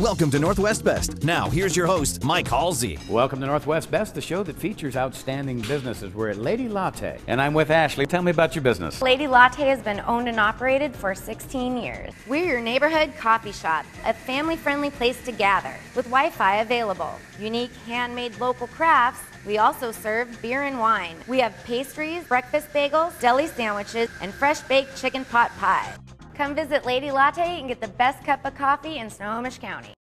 Welcome to Northwest Best. Now, here's your host, Mike Halsey. Welcome to Northwest Best, the show that features outstanding businesses. We're at Lady Latte, and I'm with Ashley. Tell me about your business. Lady Latte has been owned and operated for 16 years. We're your neighborhood coffee shop, a family friendly place to gather, with Wi Fi available. Unique handmade local crafts. We also serve beer and wine. We have pastries, breakfast bagels, deli sandwiches, and fresh baked chicken pot pie. Come visit Lady Latte and get the best cup of coffee in Snohomish County.